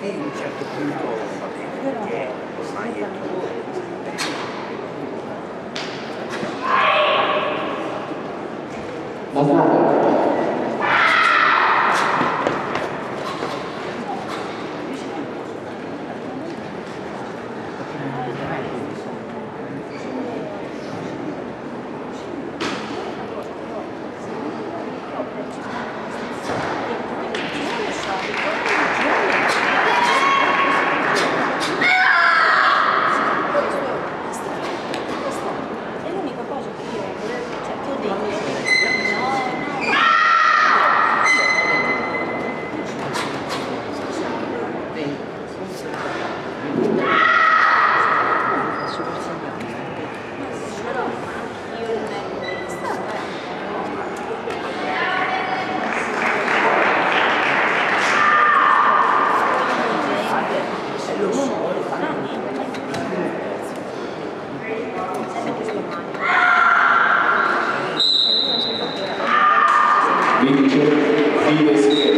で400均等まで行って、3円と5円を作って。he basically